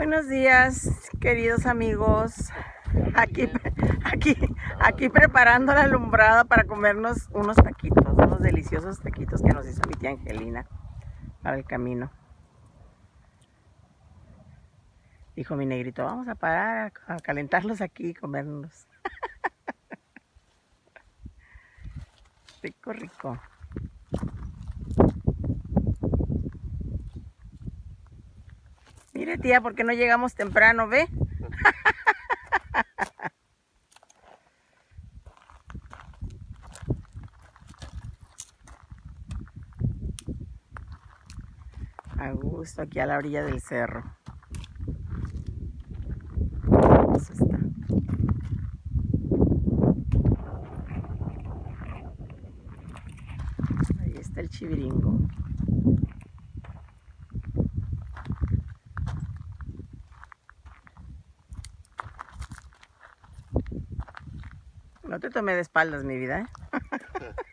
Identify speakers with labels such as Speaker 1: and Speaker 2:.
Speaker 1: Buenos días, queridos amigos. Aquí, aquí, aquí preparando la alumbrada para comernos unos taquitos, unos deliciosos taquitos que nos hizo mi tía Angelina para el camino. Dijo mi negrito, vamos a parar a calentarlos aquí y comernos. rico, rico. Mire tía, ¿por qué no llegamos temprano, ve? a gusto aquí a la orilla del cerro. Está. Ahí está el chiviringo. No te tomé de espaldas, mi vida. ¿eh?